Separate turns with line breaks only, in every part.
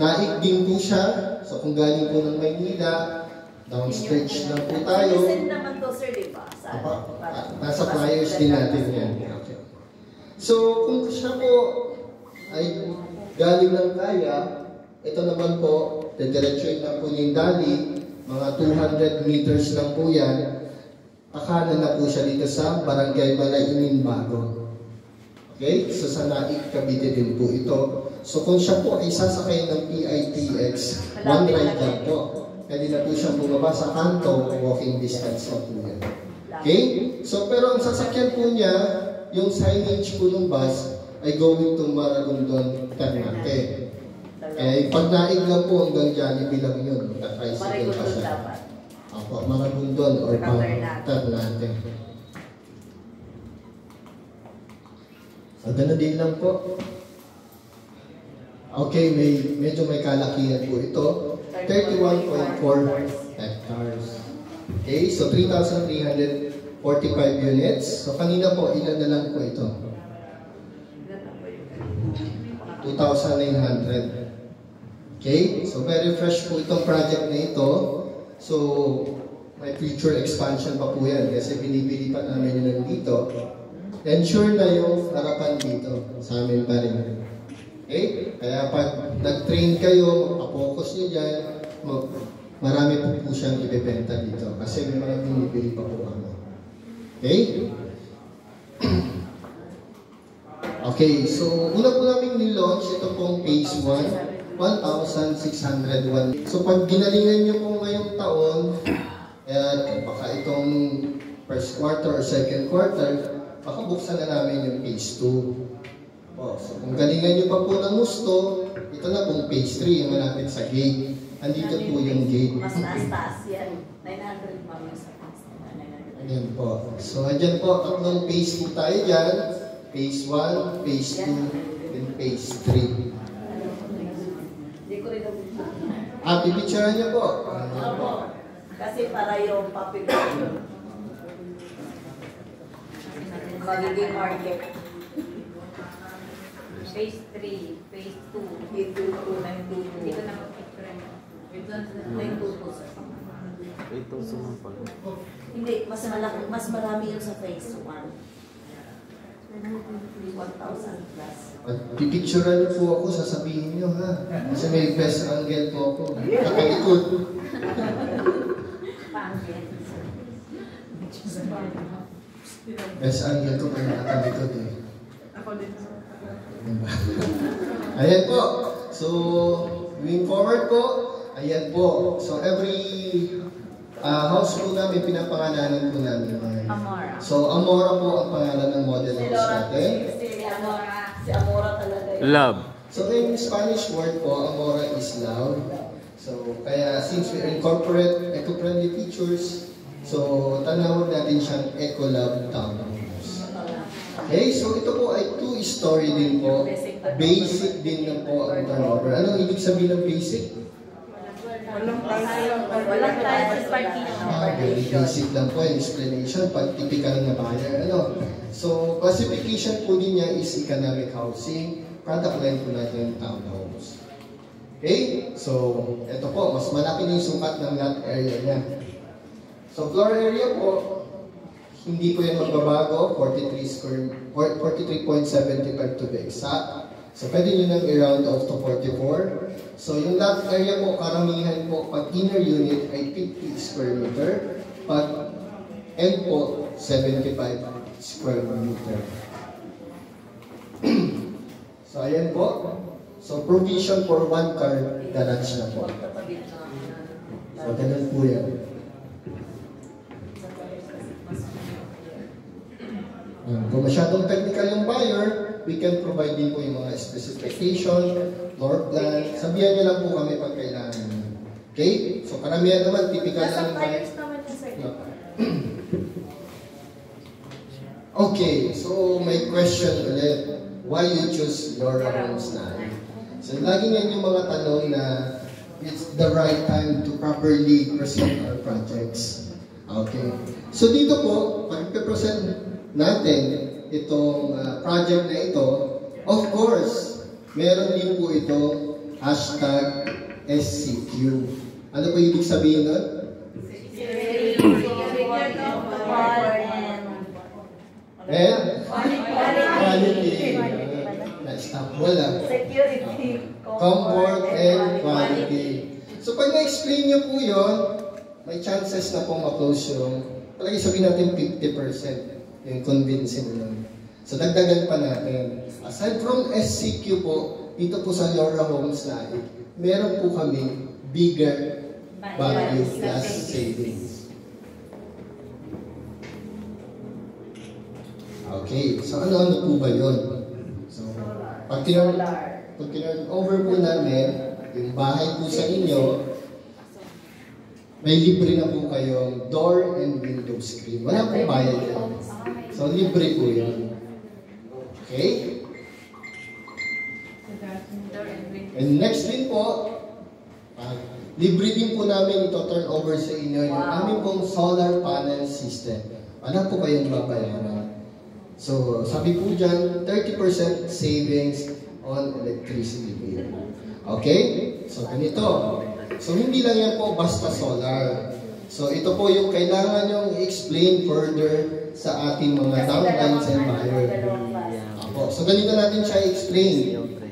Naig din po siya. So kung galing po ng Maynila, downstretch lang po tayo.
Send naman to, sir, di ba? Sa,
Apa,
para-
nasa flyers din natin yan. Okay. So, kung siya po ay galing ng kaya, ito naman po, dediretsuin lang po yung dali, mga 200 meters lang po yan, pakanan na po siya dito sa Barangay Malainin Bago. Okay? So, sa Naik, Cavite din po ito. So, kung siya po ay sasakay ng PITX, one ride lang po. Pwede na po siyang bumaba sa kanto, walking distance na po yan. Okay? So, pero ang sasakyan po niya, yung signage po ng bus, ay going to Maragondon, Ternate. Eh, pag naig lang po hanggang Jollibee lang yun, naka-tricycle pa siya. Apo, Maragondon or
Saka Ternate.
Ganun din lang po. Okay, may, medyo may kalakihan po ito. 31.4 hectares. Okay, so 3,345 units. So kanina po, ilan na lang po ito? 2,900. Okay, so very fresh po itong project na ito. So, may future expansion pa po yan kasi binibili pa namin yun dito. Ensure na yung harapan dito sa amin pa rin. Okay? Kaya pag nag-train kayo, makapokus nyo dyan, mag- marami po po siyang ibebenta dito kasi may mga binibili pa po kami. Okay? Okay, so una po namin nilaunch ito pong phase 1, 1,601. So pag ginalingan nyo po ngayong taon, eh, baka itong first quarter or second quarter, baka buksan na namin yung phase 2. Oh, so kung galingan nyo pa po ng gusto, ito na pong phase 3, yung malapit sa gate. Andito po yung gate.
Mas taas-taas yan. 900 pa yung sa taas. 900.
Ayan po. So, andyan po, tatlong phase po tayo dyan. Phase 1, phase 2, and phase 3.
Hindi ko rin alam.
Ah, pipicturean niyo po.
Opo. Kasi para yung population. Magiging market.
Phase 3, Phase 2.
Ito po na yung
Hindi ko na mag-picture.
Sir.
Ito sumapal.
Hindi, mas malaki, mas marami yung sa phase 1. 1,000 plus.
Pag pipicturean niyo po ako, sasabihin niyo ha. Kasi may best angle po ako. Nakalikod.
Pangit.
Best angle ko kaya nakalikod eh.
Ako din.
Ayan po. So, moving forward po, ayan po. So, every uh, house po namin, pinapangalanan po namin.
Amora.
So, Amora po ang pangalan ng model
Si
house natin.
si Amora, si Amora talaga yun.
Love.
So, in Spanish word po, Amora is love. So, kaya since we incorporate eco-friendly features, so, tanawag natin siyang Eco-Love Townhouse. Okay, so ito po ay two-story din po. Basic din na po ang turnover. Anong ibig sabihin ng basic?
Walang Walang tayo sa
Ah, very
partition.
basic lang po yung explanation pag typical na buyer. Ano? So, classification po din niya is economic housing. Product line po natin townhomes. Okay? So, ito po, mas malaki na yung sukat ng lot area niya. So, floor area po, hindi po yan magbabago, 43 square, 43.75 to be exact. So, pwede nyo nang i-round off to 44. So, yung lot area po, karamihan po, pag inner unit ay 50 square meter. Pag end po, 75 square meter. so, ayan po. So, provision for one car garage na po. So, ganun po yan. Um, kung masyadong technical yung buyer, we can provide din po yung mga specification, floor plan. Sabihan niyo lang po kami pag kailangan niyo. Okay? So karamihan naman, typical
Nasa
lang.
flyers naman yung sir.
Okay, so may question ulit. Why you choose Laura Homes na? So lagi niyan yung mga tanong na it's the right time to properly present our projects. Okay. So dito po, pag present natin itong uh, project na ito, of course, meron din po ito hashtag SCQ. Ano po ibig sabihin nun? Eh? Quality. Na-stop lang.
Security.
Comfort and quality. So pag na-explain niyo po yun, may chances na pong ma-close yung, palagi sabihin natin 50% yung convincing nun. So dagdagan pa natin. Aside from SCQ po, dito po sa Laura Homes na meron po kami bigger value plus savings. Okay, so ano-ano po ba yun? So, pag tinurn over po namin, yung bahay po sa inyo, may libre na po kayong door and window screen. Wala pong bayad yan. So, libre po yun. Okay? And next din po, ah, libre din po namin ito turn over sa inyo yung
Wow.
aming pong solar panel system. Wala po kayong babayaran. So, sabi po dyan, 30% savings on electricity bill. Okay? So, ganito. So, hindi lang yan po basta solar. So, ito po yung kailangan yung i-explain further sa ating mga downlines and buyer. Apo. So, ganito natin siya i-explain.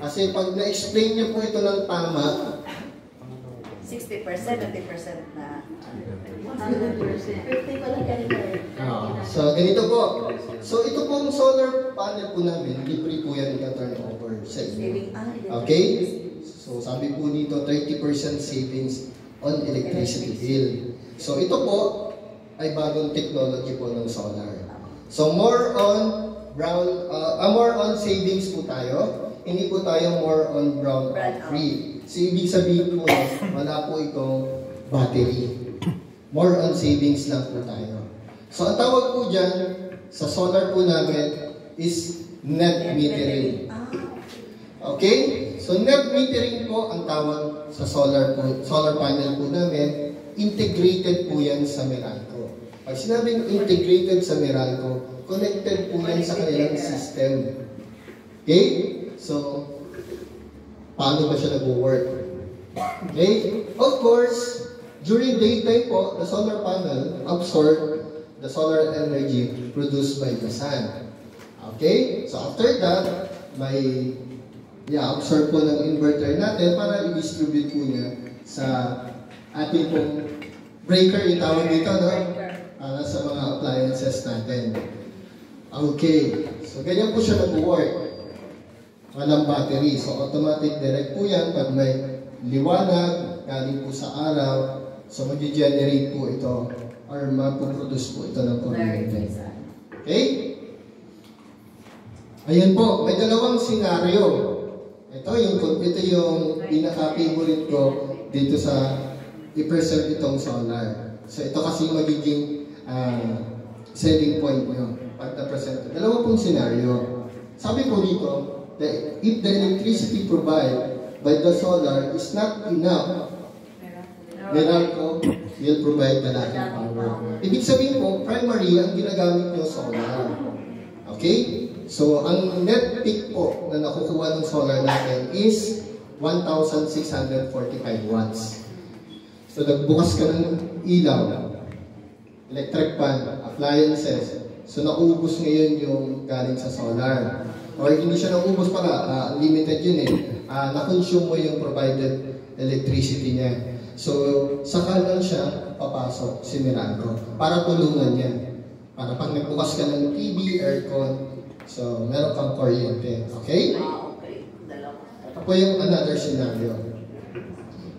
Kasi pag na-explain niyo po ito ng tama,
60%, 70% na.
100%.
50 pala ganito eh.
Ah, so, ganito po. So, ito pong solar panel po namin, libre po yan ika-turn over sa inyo.
Ang
Okay? So, sabi po dito, 30% savings on electricity bill. So, ito po ay bagong technology po ng solar. So, more on brown, uh, ah, more on savings po tayo. Hindi po tayo more on brown free. So, ibig sabihin po, wala po itong battery. More on savings lang po tayo. So, ang tawag po dyan, sa solar po namin, is net metering.
Ah,
Okay? So net metering po ang tawag sa solar po, solar panel po namin. Integrated po yan sa Meralco. Pag sinabing integrated sa Meralco, connected po yan sa kanilang system. Okay? So, paano ba siya nag-work? Okay? Of course, during daytime po, the solar panel absorb the solar energy produced by the sun. Okay? So after that, may i-absorb po ng inverter natin para i-distribute po niya sa ating pong breaker, yung tawag dito, no? Para sa mga appliances natin. Okay. So, ganyan po siya nag-work. Walang battery. So, automatic direct po yan pag may liwanag, galing po sa araw. So, mag-generate po ito or mapoproduce po ito ng kuryente. Okay? Ayan po, may dalawang senaryo. Ito yung, ito yung pinaka-favorite ko dito sa i-preserve itong solar. So ito kasi magiging ah, selling point nyo pag na-present. Dalawa pong senaryo. Sabi ko dito, that if the electricity provided by the solar is not enough, Meralco will provide the laking power. Ibig sabihin po, primary ang ginagamit nyo solar. Okay? So, ang net peak po na nakukuha ng solar natin is 1,645 watts. So, nagbukas ka ng ilaw, electric fan, appliances. So, naubos ngayon yung galing sa solar. Or hindi siya naubos pala, ah, limited yun eh. Ah, na-consume mo yung provided electricity niya. So, saka lang siya papasok si Meralco para tulungan niya. Para pag nagbukas ka ng TV, aircon, so meron kang kuryente. Okay?
Ah, okay. Dalawa.
Ito po yung another scenario.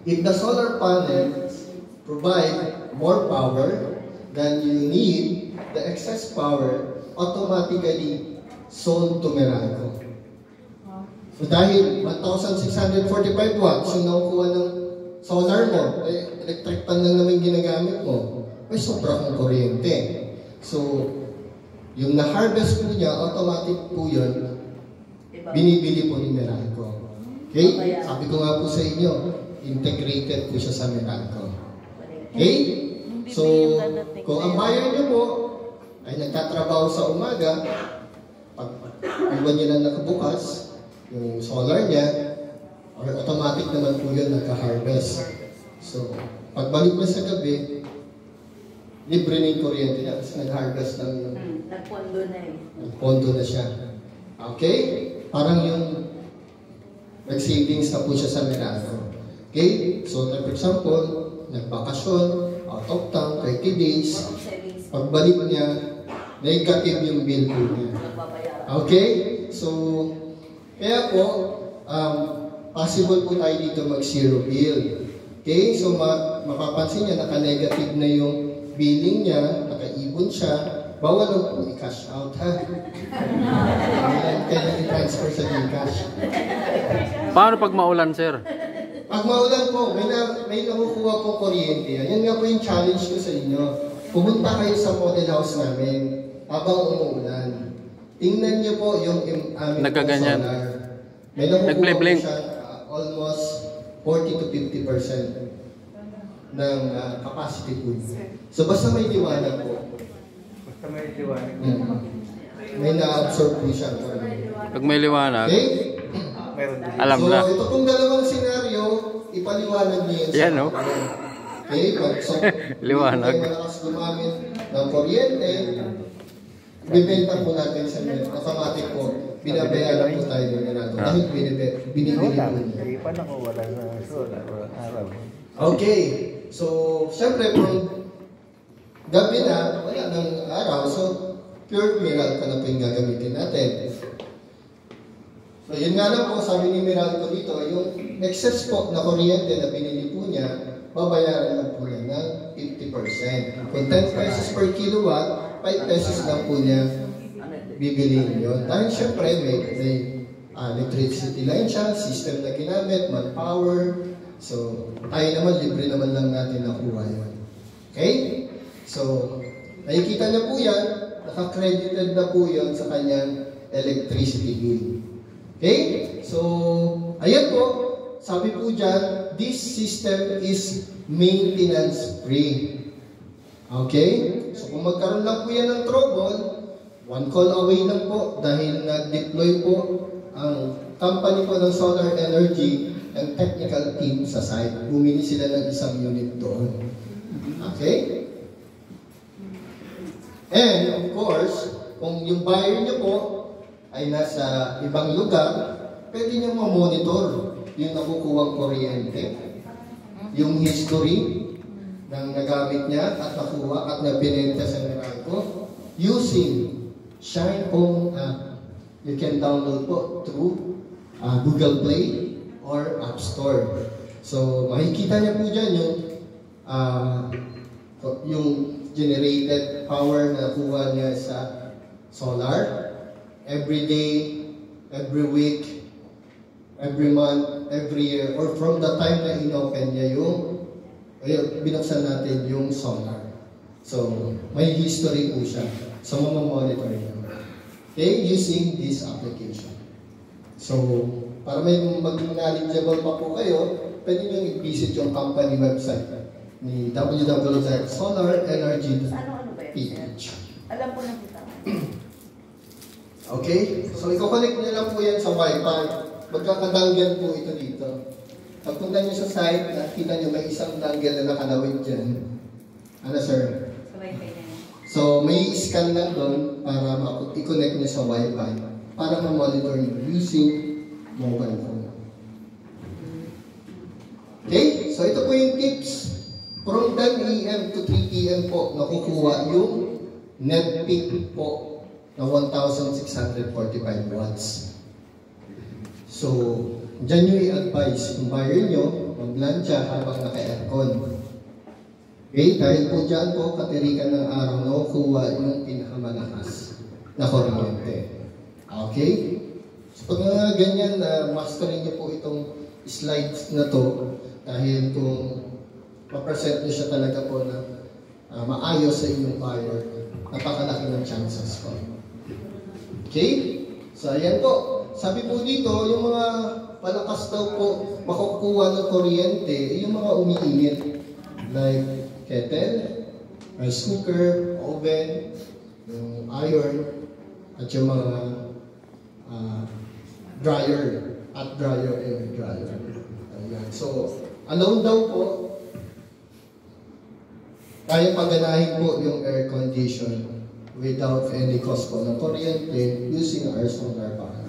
If the solar panels provide more power than you need, the excess power automatically sold to Meralco. So dahil 1,645 watts yung nakukuha ng solar mo, eh, electric pan lang naman ginagamit mo, may sobra kang kuryente. So, yung na-harvest po niya, automatic po yun, binibili po ni Meralco. Okay? Sabi ko nga po sa inyo, integrated po siya sa Meralco. Okay? So, kung ang buyer niyo po ay nagtatrabaho sa umaga, pag iwan niya na nakabukas, yung solar niya, or automatic naman po yun nagka-harvest. So, pagbalik niya sa gabi, libre na yung kuryente niya kasi nag-harvest ng
Hmm, nagpondo na eh.
pondo na siya. Okay? Parang yung nag-savings na po siya sa Merano. Okay? So, for example, nagbakasyon, out of town, 30 days, pagbalik niya, negative yung bill po niya. Okay? So, kaya po, um, possible po tayo dito mag-zero bill. Okay? So, ma mapapansin niya, naka-negative na yung billing niya, nakaibon siya, bawal lang po i-cash out, ha? Kailangan kailangan i-transfer sa Gcash.
Paano pag maulan, sir?
Pag maulan po, may, na, may nakukuha po kuryente. Yan nga po yung challenge ko sa inyo. Pumunta kayo sa model house namin habang umuulan. Tingnan niyo po yung aming
Nagkaganyan.
solar. May nakukuha po siya uh, almost 40 to 50 percent ng uh, capacity po niya. So basta may liwanag po.
Basta may liwanag.
Mm. May na-absorb po siya.
Pag may liwanag,
Okay?
Alam
so,
na.
ito pong dalawang senaryo, ipaliwanag niyo yan. sa
Yan, no?
Okay, pag so,
Liwanag.
Tayo malakas gumamit ng kuryente, bibenta po natin sa net. Automatic po, binabayaran po tayo ng nato.
Ah.
Dahil binibili po niya.
Paano kung wala sa solar araw?
Okay, so, syempre, kung gabi na, wala ng araw, so, pure Meralco na po yung gagamitin natin. So, yun nga lang po, sabi ni Meralco dito, yung excess po na kuryente na binili po niya, babayaran lang po niya ng 50%. Kung 10 pesos per kilowatt, 5 pesos lang po niya bibiliin yun. Dahil syempre, may, may ah, electricity line siya, system na ginamit, manpower. So, tayo naman, libre naman lang natin nakuha yun. Okay? So, nakikita niya po yan, naka-credited na po yun sa kanyang electricity bill. Okay? So, ayan po, sabi po dyan, this system is maintenance free. Okay? So, kung magkaroon lang po yan ng trouble, one call away lang po dahil nag-deploy po ang company po ng solar energy and technical team sa site. Bumili sila ng isang unit doon. Okay? And of course, kung yung buyer niyo po ay nasa ibang lugar, pwede niyo ma-monitor yung nakukuhang kuryente, yung history ng nagamit niya at nakuha at nabinenta sa Meralco using Shine Home app. You can download po through uh, Google Play or App Store. So, makikita niya po dyan yung uh, yung generated power na nakuha niya sa solar every day, every week, every month, every year, or from the time na inopen niya yung ayun, binuksan natin yung solar. So, may history po siya. So, mamamonitor niya. Okay, using this application. So, para may maging knowledgeable pa po kayo, pwede nyo i-visit yung company website ni www.solarenergy.ph.
Ano ano ba yun? Alam na po tama.
Okay? So, i-connect nyo lang po yan sa Wi-Fi. Magkakadanggan po ito dito. Pagpunta nyo sa site, nakita nyo may isang dangle na nakalawit dyan. Ano, sir?
Na.
So, may scan lang doon para i-connect nyo sa Wi-Fi para ma-monitor using mobile phone. Okay? So, ito po yung tips. From 10 a.m. to 3 p.m. po, nakukuha yung net peak po na 1,645 watts. So, dyan nyo i-advise kung buyer nyo, maglansya habang naka-aircon. Okay, dahil po dyan po, katirikan ng araw, nakukuha yung pinakamalakas na kuryente. Okay? Pag mga ganyan, na masterin niyo po itong slides na to, dahil kung ma-present niyo siya talaga po na ah, maayos sa inyong buyer, napakalaki ng chances po. Okay? So, ayan po. Sabi po dito, yung mga palakas daw po makukuha ng kuryente, yung mga umiinit. Like kettle, rice cooker, oven, yung iron, at yung mga ah, dryer. at dryer and dryer. Ayan. So, alone daw po, kaya paganahin po yung air condition without any cost po ng kuryente using our solar panel.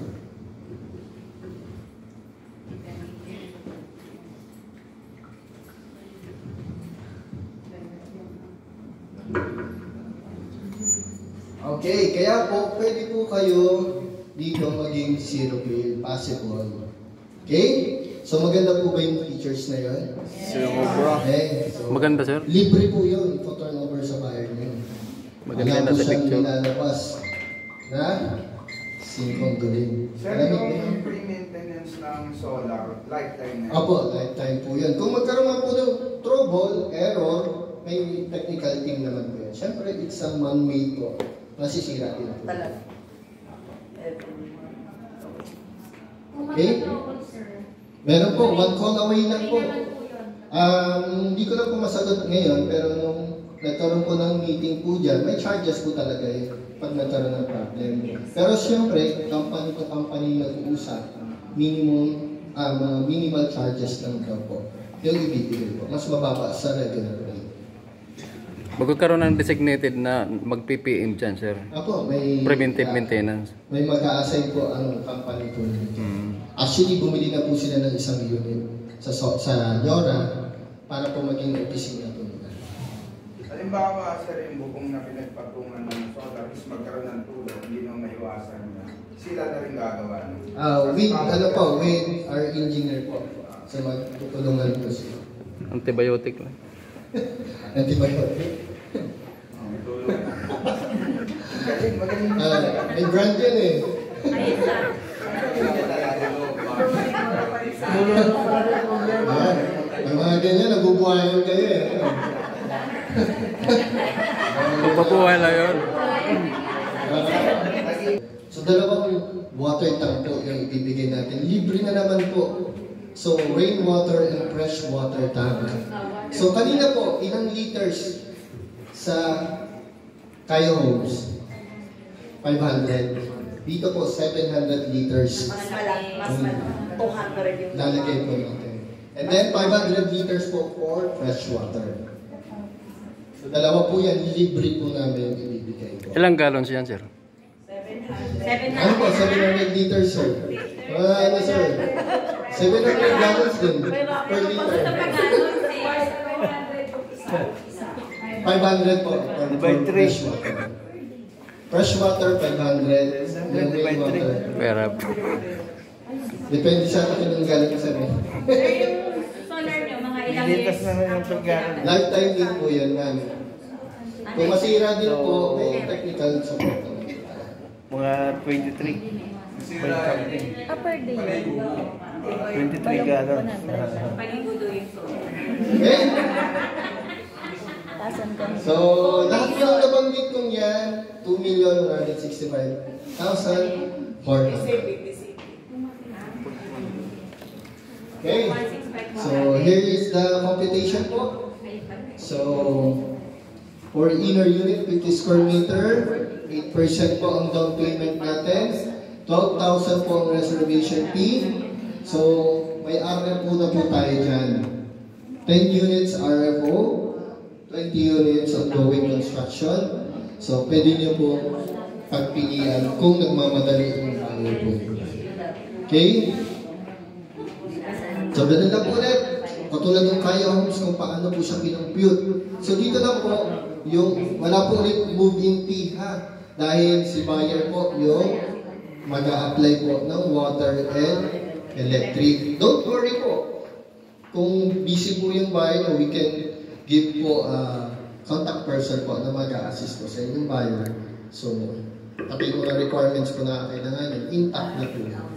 Okay, kaya po, pwede po kayo dito maging zero bill, possible. Okay? So maganda po ba yung features na yun? Okay, so
Maganda sir.
libre po yun, ito turn over sa buyer nyo.
Maganda
Wala
na sa picture.
nilalabas na singkong galing.
Sir,
Alam mo
yung pre-maintenance ng solar, lifetime na.
Apo, lifetime po yan. Kung magkaroon nga po ng trouble, error, may technical team naman po yan. Siyempre, it's a man-made po. Nasisira din po.
Talaga.
Okay? Meron po, one call away lang po. Um, hindi ko na po masagot ngayon, pero nung nagkaroon po ng meeting po dyan, may charges po talaga eh, pag nagkaroon ng problem. Pero siyempre, company to company nag-uusap, minimum, mga minimal charges lang daw po. Yung ibibigay po. Mas mababa sa regular rate.
Magkakaroon ng designated na mag-PPM dyan sir.
Ako, may...
Preventive
ah,
maintenance.
May mag-a-assign po ang company po nito.
Mm.
Actually, bumili na po sila ng isang unit sa so, sa Yora para po maging opisina po nila.
Halimbawa, sir, yung bukong na pinagpatungan ng solar is magkaroon ng tulog, hindi nang maiwasan na sila na rin gagawa. no?
Ah, with, ano po, with our engineer po. So, magtutulungan po sila.
Antibiotic lang.
Antibiotic.
Oh, may tulog. Galing, magaling.
Ah, may brand yan eh. Ah, ang mga ganyan, nabubuhayan kayo eh.
Magpapuhay lang yun.
So dalawang water tank po yung ibibigay natin. Libre na naman po. So rainwater and fresh water tank. So kanina po, ilang liters sa Kayo Homes? 500. Dito po, 700 liters
Mas malaki, mas malaki. 200 yung
lalagay po natin. And then 500 liters po for fresh water. So dalawa po yan, libre po namin ibibigay po.
Ilang gallons yan sir?
Ano po, 700 liters, sir? Ah, ano, sir? 700 gallons din per liter. 500 po
By three.
fresh water. Fresh water, 500. Yung
By
rain
three.
Depende sa akin ng galing sa amin.
Solar nyo, mga ilang
Ilitas
years?
naman yung pagkain.
Lifetime din po yan, ma'am. Kung masira din po, may technical support.
Mga 23. Point something.
Ah, per day.
23 gallons.
Paligudo yung solar.
Okay?
Tasan ka.
So, lahat ng nabanggit kong yan, 2,165,400. Okay. So, here is the computation po. So, for inner unit, 50 square meter, 8% po ang down payment natin, 12,000 po ang reservation fee. So, may RF po na po tayo dyan. 10 units RFO, 20 units ongoing construction. So, pwede nyo po pagpilian kung nagmamadali buyer po. Okay? So, ganun lang ulit. Katulad ng Kaya Homes kung paano po siya pinompute. So, dito na po, yung wala po ulit moving fee ha. Dahil si buyer po yung mag apply po ng water and electric. Don't worry po. Kung busy po yung buyer we can give po a contact person po na mag-assist po sa inyong buyer. So, pati yung mga requirements po na kailangan, intact na po.